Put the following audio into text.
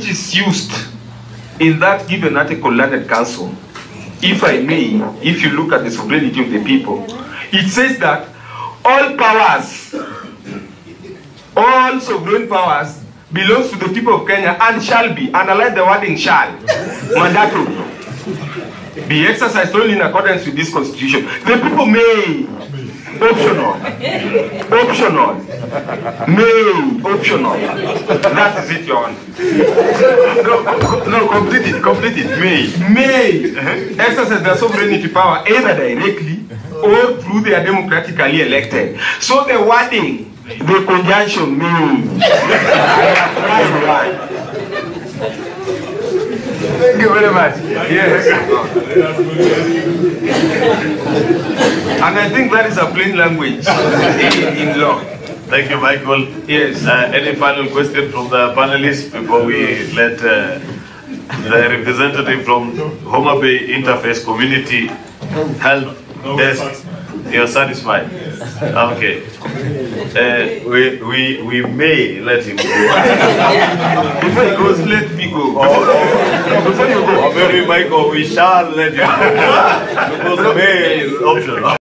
which is used in that given article learned counsel, if I may, if you look at the sovereignty of the people, it says that all powers, all sovereign powers belongs to the people of Kenya and shall be, and I like the wording shall, mandatory, be exercised only in accordance with this constitution. The people may, optional, optional, may, optional. That is it, Your Honor. No, no, complete it, complete it. May, may uh-huh. exercise their sovereignty power either directly or through their democratically elected. So the wording, the conjunction may. Thank you very much. Yes. And I think that is a plain language in, in law. Thank you, Michael. Yes. Uh, any final question from the panelists before we let uh, the representative from Homa Bay Interface Community Help Desk? You're satisfied? Okay. Uh, we, we, we may let him go. Before he goes, let me go. Before you go, maybe Michael, we shall let you go. because may is optional.